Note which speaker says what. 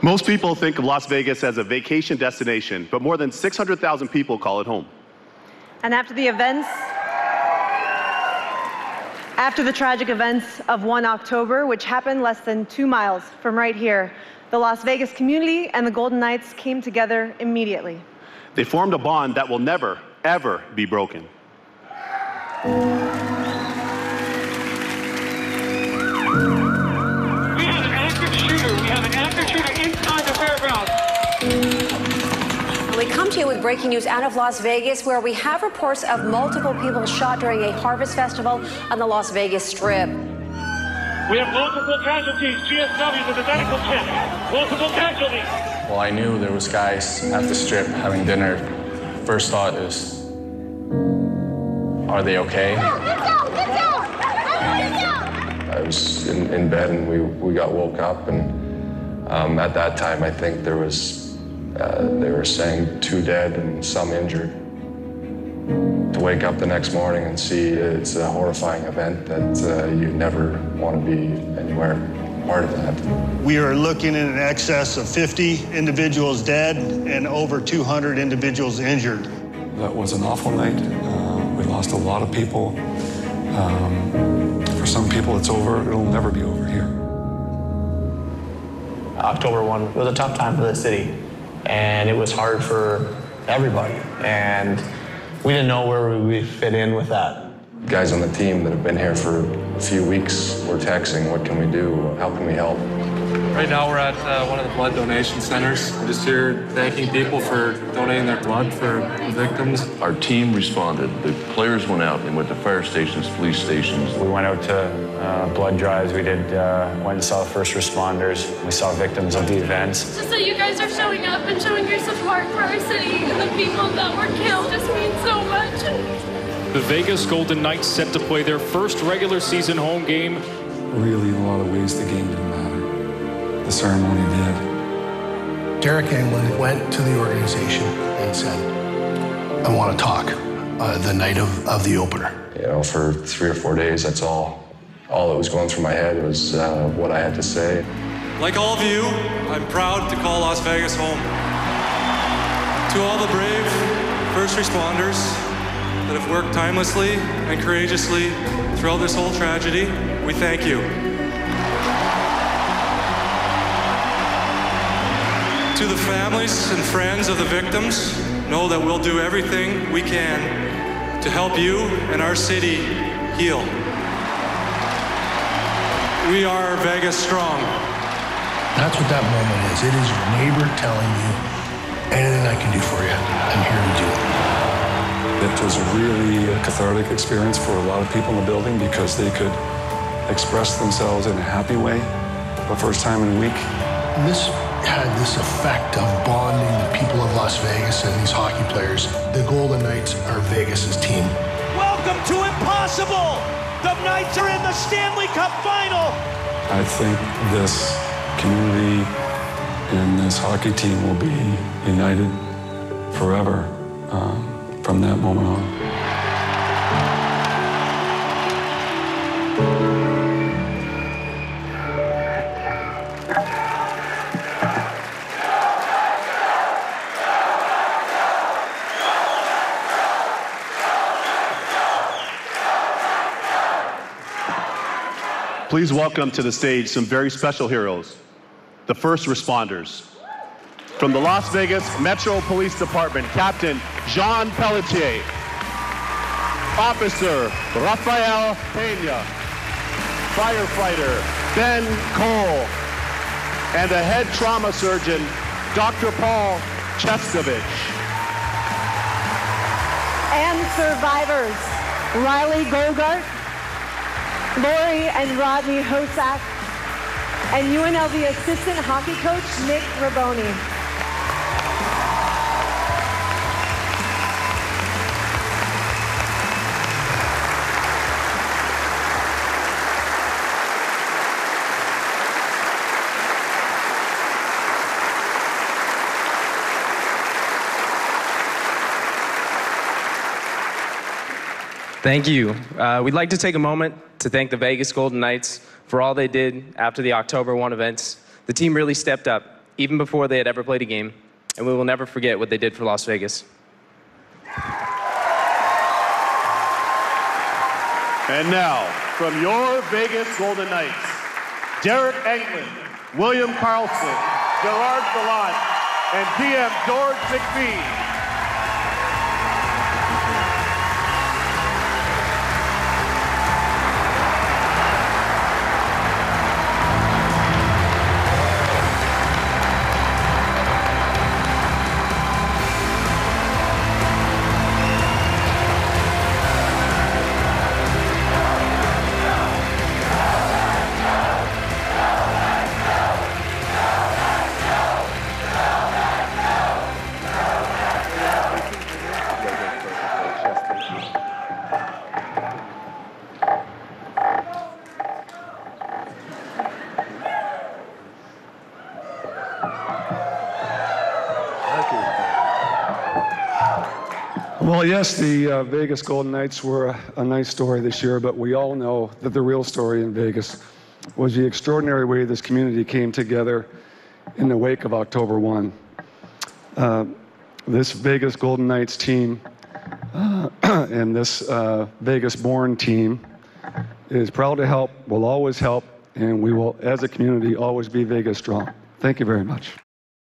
Speaker 1: Most people think of Las Vegas as a vacation destination, but more than 600,000 people call it home.
Speaker 2: And after the events, after the tragic events of 1 October, which happened less than two miles from right here, the Las Vegas community and the Golden Knights came together immediately.
Speaker 1: They formed a bond that will never, ever be broken.
Speaker 3: We have an active shooter. We have an active shooter
Speaker 4: to you with breaking news out of Las Vegas, where we have reports of multiple people shot during a harvest festival on the Las Vegas Strip.
Speaker 3: We have multiple casualties. GSW with a medical check. Multiple casualties.
Speaker 5: Well, I knew there was guys at the strip having dinner. First thought is, are they okay?
Speaker 6: I was in, in bed and we, we got woke up and um, at that time I think there was uh, they were saying two dead and some injured. To wake up the next morning and see it's a horrifying event that uh, you never want to be anywhere part of that.
Speaker 7: We are looking at an excess of 50 individuals dead and over 200 individuals injured.
Speaker 8: That was an awful night. Uh, we lost a lot of people. Um, for some people, it's over. It'll never be over here.
Speaker 9: October 1 was a tough time for the city, and it was hard for everybody. And we didn't know where we fit in with that.
Speaker 6: Guys on the team that have been here for a few weeks were texting, what can we do? How can we help?
Speaker 5: Right now, we're at uh, one of the blood donation centers. We're just here thanking people for donating their blood for the victims.
Speaker 10: Our team responded. The players went out and went to fire stations, police stations.
Speaker 11: We went out to uh, blood drives. We did uh, went and saw first responders. We saw victims of the events.
Speaker 12: Just that you guys are showing up and showing your support for our city and the people that were killed just means so much.
Speaker 13: The Vegas Golden Knights set to play their first regular season home game.
Speaker 8: Really, in a lot of ways, the game didn't matter. The ceremony did.
Speaker 14: Deryk Engelland went to the organization and said, I want to talk uh, the night of, of the opener.
Speaker 6: You know, for three or four days, that's all. All that was going through my head was uh, what I had to say.
Speaker 15: Like all of you, I'm proud to call Las Vegas home. To all the brave first responders that have worked timelessly and courageously throughout this whole tragedy, we thank you. To the families and friends of the victims, know that we'll do everything we can to help you and our city heal. We are Vegas strong.
Speaker 14: That's what that moment is. It is your neighbor telling you, anything I can do for you, I'm here to do it.
Speaker 8: It was a really uh, cathartic experience for a lot of people in the building because they could express themselves in a happy way for the first time in a week.
Speaker 14: And this had this effect of bonding the people of Las Vegas and these hockey players. The Golden Knights are Vegas's team.
Speaker 16: Welcome to Impossible! The Knights are in the Stanley Cup final!
Speaker 8: I think this community and this hockey team will be united forever um, from that moment on.
Speaker 1: Please welcome to the stage some very special heroes, the first responders. From the Las Vegas Metro Police Department, Captain Jean Pelletier, Officer Rafael Pena, Firefighter Ben Cole, and the head trauma surgeon, Dr. Paul Cheskovich.
Speaker 2: And survivors, Riley Golgart, Lori and Rodney Hosak, and UNLV assistant hockey coach Nick Robone.
Speaker 17: Thank you. Uh, we'd like to take a moment to thank the Vegas Golden Knights for all they did after the October 1 events. The team really stepped up, even before they had ever played a game, and we will never forget what they did for Las Vegas.
Speaker 1: And now, from your Vegas Golden Knights, Deryk Engelland, William Karlsson, Gerard Gallant, and GM George McPhee.
Speaker 8: Well, yes, the uh, Vegas Golden Knights were a, a nice story this year, but we all know that the real story in Vegas was the extraordinary way this community came together in the wake of October 1. Uh, this Vegas Golden Knights team uh, and this uh, Vegas born team is proud to help, will always help, and we will, as a community, always be Vegas strong. Thank you very much.